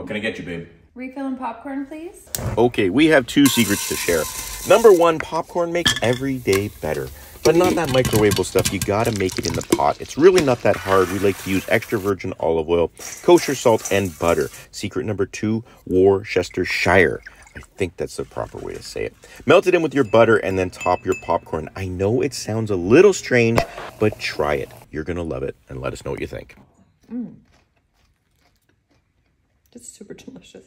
What can I get you, babe? Refill and popcorn, please. Okay, we have two secrets to share. Number one, popcorn makes every day better. But not that microwavable stuff. You gotta make it in the pot. It's really not that hard. We like to use extra virgin olive oil, kosher salt, and butter. Secret number two, Worcestershire. I think that's the proper way to say it. Melt it in with your butter and then top your popcorn. I know it sounds a little strange, but try it. You're gonna love it and let us know what you think. It's super delicious.